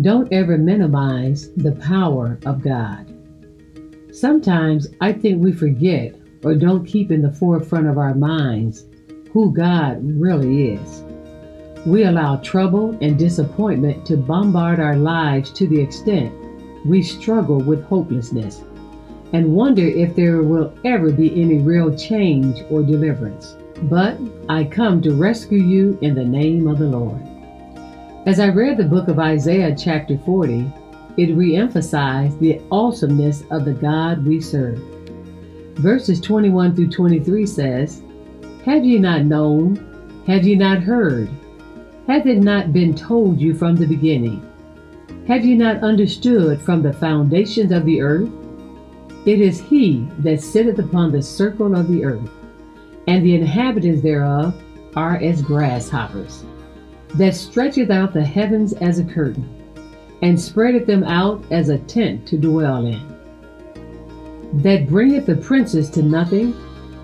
Don't ever minimize the power of God. Sometimes I think we forget or don't keep in the forefront of our minds who God really is. We allow trouble and disappointment to bombard our lives to the extent we struggle with hopelessness and wonder if there will ever be any real change or deliverance. But I come to rescue you in the name of the Lord. As I read the book of Isaiah, chapter 40, it re-emphasized the awesomeness of the God we serve. Verses 21 through 23 says, Have ye not known? Have ye not heard? Hath it not been told you from the beginning? Have ye not understood from the foundations of the earth? It is he that sitteth upon the circle of the earth, and the inhabitants thereof are as grasshoppers, that stretcheth out the heavens as a curtain, and spreadeth them out as a tent to dwell in. That bringeth the princes to nothing,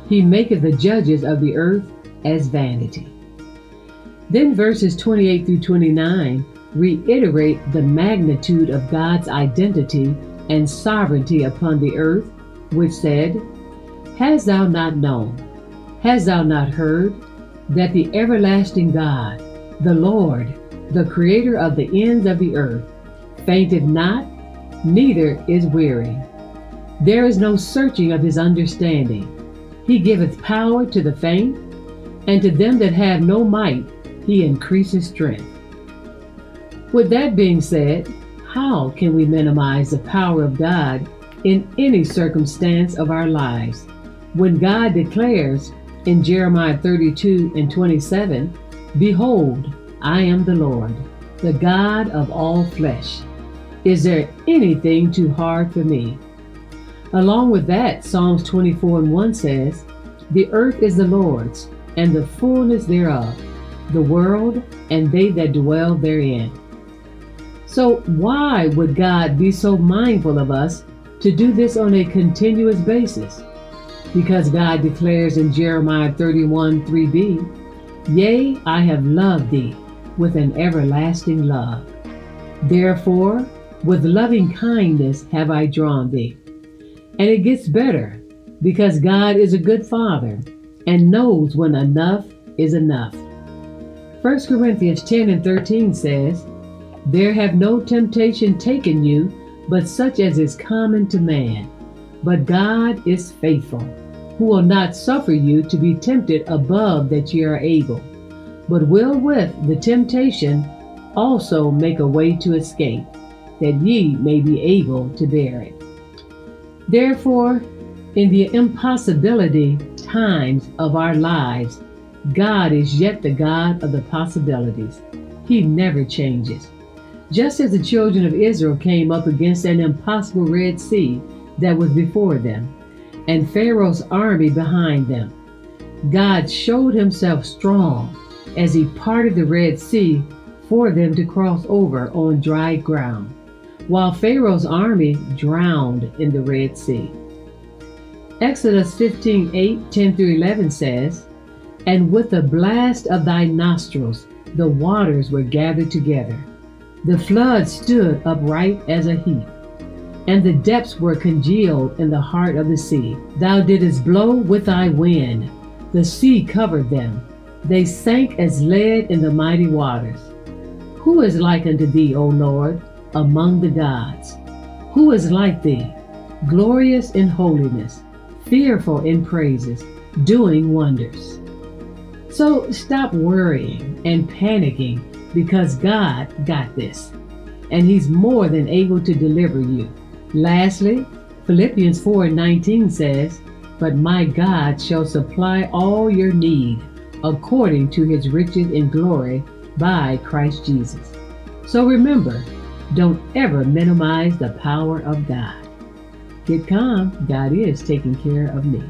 he maketh the judges of the earth as vanity. Then verses 28 through 29 reiterate the magnitude of God's identity and sovereignty upon the earth, which said, Hast thou not known, hast thou not heard, that the everlasting God, the Lord, the creator of the ends of the earth, fainteth not, neither is weary. There is no searching of his understanding. He giveth power to the faint, and to them that have no might he increases strength. With that being said, how can we minimize the power of God in any circumstance of our lives when God declares in Jeremiah 32 and 27, Behold, I am the Lord, the God of all flesh. Is there anything too hard for me? Along with that, Psalms 24 and 1 says, The earth is the Lord's, and the fullness thereof, the world, and they that dwell therein. So, why would God be so mindful of us to do this on a continuous basis? Because God declares in Jeremiah 31 3b, Yea, I have loved thee with an everlasting love. Therefore, with loving kindness have I drawn thee. And it gets better because God is a good father and knows when enough is enough. 1 Corinthians 10 and 13 says, There have no temptation taken you, but such as is common to man. But God is faithful, who will not suffer you to be tempted above that ye are able, but will with the temptation also make a way to escape, that ye may be able to bear it. Therefore, in the impossibility times of our lives, God is yet the God of the possibilities. He never changes. Just as the children of Israel came up against an impossible Red Sea that was before them, and Pharaoh's army behind them, God showed himself strong as he parted the Red Sea for them to cross over on dry ground, while Pharaoh's army drowned in the Red Sea. Exodus 15 8, 10 through 11 says, and with the blast of thy nostrils the waters were gathered together. The flood stood upright as a heap, and the depths were congealed in the heart of the sea. Thou didst blow with thy wind, the sea covered them. They sank as lead in the mighty waters. Who is like unto thee, O Lord, among the gods? Who is like thee, glorious in holiness, fearful in praises, doing wonders? So stop worrying and panicking because God got this, and He's more than able to deliver you. Lastly, Philippians 4 19 says, But my God shall supply all your need according to his riches in glory by Christ Jesus. So remember, don't ever minimize the power of God. Get calm, God is taking care of me.